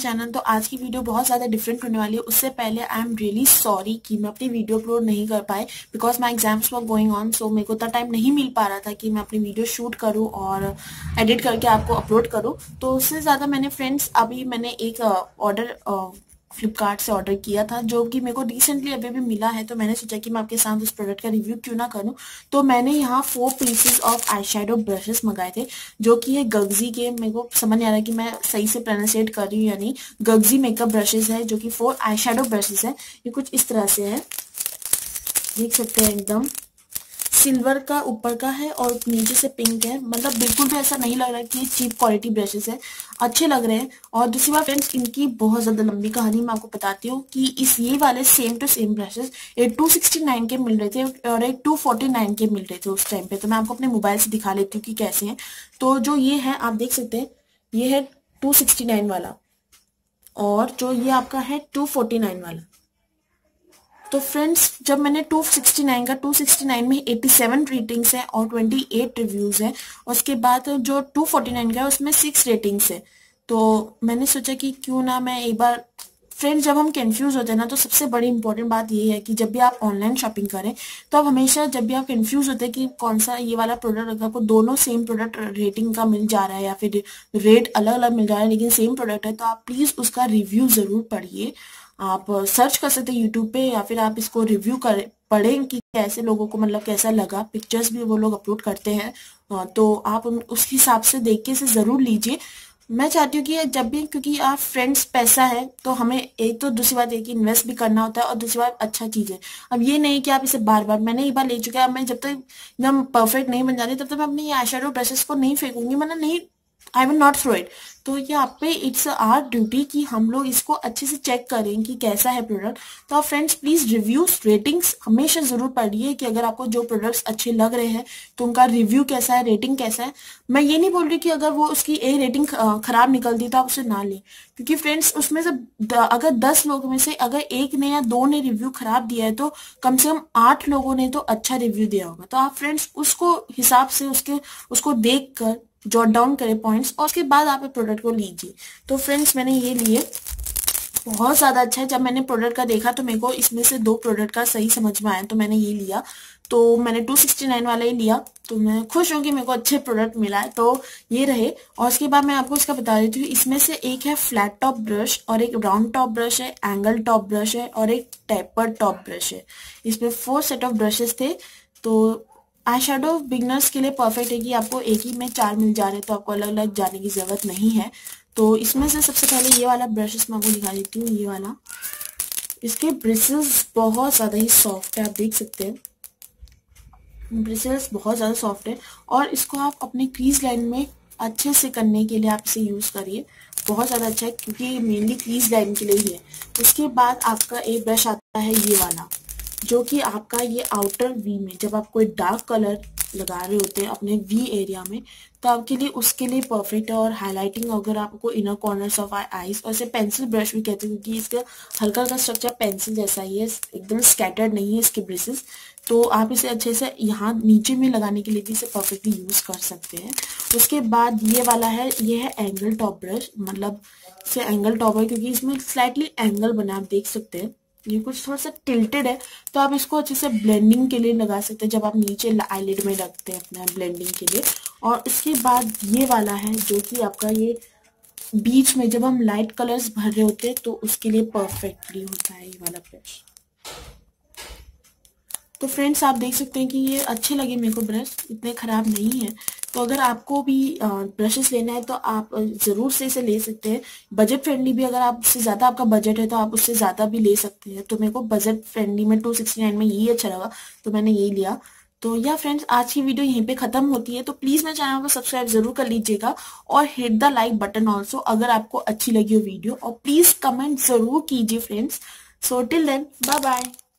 Channel तो आज की वीडियो बहुत ज़्यादा डिफरेंट होने वाली है। उससे पहले आई एम रियली सॉरी कि मैं अपनी वीडियो अपलोड नहीं कर पाए because my exams were going on so मेरे को उतना टाइम नहीं मिल पा रहा था कि मैं अपनी वीडियो शूट करूँ और एडिट करके आपको अपलोड करूँ। तो उससे ज़्यादा मैंने फ्रेंड्स अभी मैंने एक ऑर्डर फ्लिपकार्ट से ऑर्डर किया था, जो कि मेरे को रिसेंटली अभी भी मिला है तो मैंने सोचा कि मैं आपके साथ उस प्रोडक्ट का रिव्यू क्यों ना करूँ। तो मैंने यहाँ four pieces of eye shadow brushes मंगाए थे, जो कि ये गगजी के, मेरे को समझ नहीं आ रहा कि मैं सही से प्रोनाउंसिएट कर रही हूँ या नहीं। गगजी मेकअप ब्रशेस है, जो कि फोर आई शेडो ब्रशेस है, ये कुछ इस तरह से है। देख सकते हैं एकदम। सिल्वर का, ऊपर का है और नीचे से पिंक है। मतलब बिल्कुल भी ऐसा नहीं लग रहा कि चीप क्वालिटी ब्रशेस है। अच्छे लग रहे हैं। और दूसरी बात फ्रेंड्स इनकी बहुत ज़्यादा लंबी कहानी मैं आपको बताती हूँ कि इस ये वाले सेम टू सेम ब्रशेस एक टू के मिल रहे थे और एक टू के मिल रहे थे उस टाइम पे। तो मैं आपको अपने मोबाइल से दिखा लेती हूँ कि कैसे हैं। तो जो ये है, आप देख सकते हैं, ये है टू वाला और जो ये आपका है टू वाला। तो फ्रेंड्स जब मैंने 269 का 269 में 87 रेटिंग्स है और 28 रिव्यूज़ है, उसके बाद जो 249 का है, उसमें सिक्स रेटिंग्स है। तो मैंने सोचा कि क्यों ना मैं एक बार फ्रेंड्स जब हम कंफ्यूज होते हैं ना तो सबसे बड़ी इंपॉर्टेंट बात ये है कि जब भी आप ऑनलाइन शॉपिंग करें तो आप हमेशा जब भी आप कंफ्यूज होते हैं कि कौन सा ये वाला प्रोडक्ट अगर आपको दोनों सेम प्रोडक्ट रेटिंग का मिल जा रहा है या फिर रेट अलग अलग मिल जा रहा है, लेकिन सेम प्रोडक्ट है तो आप प्लीज़ उसका रिव्यू ज़रूर पढ़िए। आप सर्च कर सकते हैं यूट्यूब पे, या फिर आप इसको रिव्यू कर, पढ़ें कि कैसे लोगों को मतलब कैसा लगा पिक्चर्स भी वो लोग अपलोड करते हैं। तो आप उस हिसाब से देख के इसे ज़रूर लीजिए। मैं चाहती हूँ कि जब भी, क्योंकि आप फ्रेंड्स पैसा है तो हमें एक तो दूसरी बात एक इन्वेस्ट भी करना होता है और दूसरी बात अच्छा चीज़ है। अब ये नहीं कि आप इसे बार बार मैंने एक बार ले चुका है मैं जब तक एकदम परफेक्ट नहीं बन जाती, तब तक मैं अपनी आई शेडो ब्रशेस को नहीं फेंकूँगी मतलब नहीं I will not throw it तो यहाँ पे इट्स आर ड्यूटी कि हम लोग इसको अच्छे से चेक करें कि कैसा है प्रोडक्ट तो आप फ्रेंड्स प्लीज़ रिव्यूज़ रेटिंग्स हमेशा ज़रूर पढ़िए कि अगर आपको जो प्रोडक्ट्स अच्छे लग रहे हैं तो उनका रिव्यू कैसा है रेटिंग कैसा है. मैं ये नहीं बोल रही कि अगर वो उसकी ए रेटिंग खराब निकलती तो आप उसे ना लें. क्योंकि फ्रेंड्स उसमें से अगर दस लोगों में से अगर एक ने या दो ने रिव्यू खराब दिया है तो कम से कम आठ लोगों ने तो अच्छा रिव्यू दिया होगा. तो आप फ्रेंड्स उसको हिसाब से, उसके, उसको देख कर जॉट डाउन करें पॉइंट्स और उसके बाद आप प्रोडक्ट को लीजिए। तो फ्रेंड्स मैंने ये लिए। बहुत ज़्यादा अच्छा है। जब मैंने प्रोडक्ट का देखा तो मेरे को इसमें से दो प्रोडक्ट का सही समझ में आया तो मैंने ये लिया। तो मैंने 269 वाला ही लिया। तो मैं खुश हूँ कि मेरे को अच्छे प्रोडक्ट मिला है। तो ये रहे। और उसके बाद मैं आपको इसका बता देती हूँ। इसमें से एक है फ्लैट टॉप ब्रश और एक राउंड टॉप ब्रश है एंगल टॉप ब्रश है और एक टेपर टॉप ब्रश है। इसमें फोर सेट ऑफ़ ब्रशेस थे। तो आई शेडो बिगनर्स के लिए परफेक्ट है कि आपको एक ही में चार मिल जा रहे हैं तो आपको अलग अलग जाने की ज़रूरत नहीं है। तो इसमें से सबसे पहले ये वाला ब्रशेस मैं आपको दिखा देती हूँ, ये वाला। इसके ब्रिसल्स बहुत ज़्यादा ही सॉफ्ट है, आप देख सकते हैं। ब्रिसल्स बहुत ज़्यादा सॉफ्ट है और इसको आप अपने क्रीज लाइन में अच्छे से करने के लिए आप इसे यूज़ करिए। बहुत ज़्यादा अच्छा है, क्योंकि मेनली क्रीज लाइन के लिए ही है। उसके बाद आपका एक ब्रश आता है, ये वाला। जो कि आपका ये आउटर वी में, जब आप कोई डार्क कलर लगा रहे होते हैं अपने वी एरिया में तो आपके लिए उसके लिए परफेक्ट है और हाईलाइटिंग अगर आपको inner corners of eye eyes और इसे पेंसिल ब्रश भी कहते हैं क्योंकि इसका हल्का हल्का स्ट्रक्चर पेंसिल जैसा ही है, एकदम स्कैटर्ड नहीं है इसके ब्रेसेस तो आप इसे अच्छे से यहाँ नीचे में लगाने के लिए भी इसे परफेक्टली यूज़ कर सकते हैं। उसके बाद ये वाला है, ये है एंगल टॉप ब्रश मतलब से एंगल टॉप है क्योंकि इसमें स्लाइटली एंगल बना आप देख सकते हैं। ये कुछ थोड़ा सा टिल्टेड है तो आप इसको अच्छे से ब्लेंडिंग के लिए लगा सकते हैं, जब आप नीचे आईलिड में रखते हैं अपना ब्लेंडिंग के लिए। और इसके बाद ये वाला है, जो कि आपका ये बीच में जब हम लाइट कलर्स भर रहे होते हैं तो उसके लिए परफेक्टली होता है ये वाला ब्रश तो फ्रेंड्स आप देख सकते हैं कि ये अच्छे लगे मेरे को ब्रश इतने ख़राब नहीं है। तो अगर आपको भी ब्रशेस लेना है तो आप ज़रूर से इसे ले सकते हैं। बजट फ्रेंडली भी अगर आप उससे ज़्यादा आपका बजट है तो आप उससे ज़्यादा भी ले सकते हैं। तो मेरे को बजट फ्रेंडली में टू सिक्सटी नाइन में यही अच्छा लगा तो मैंने यही लिया। तो या फ्रेंड्स आज की वीडियो यहीं पे खत्म होती है तो प्लीज़ मेरे चैनल को सब्सक्राइब ज़रूर कर लीजिएगा और hit the like button also अगर आपको अच्छी लगी हो वीडियो और प्लीज़ कमेंट ज़रूर कीजिए friends so till then bye bye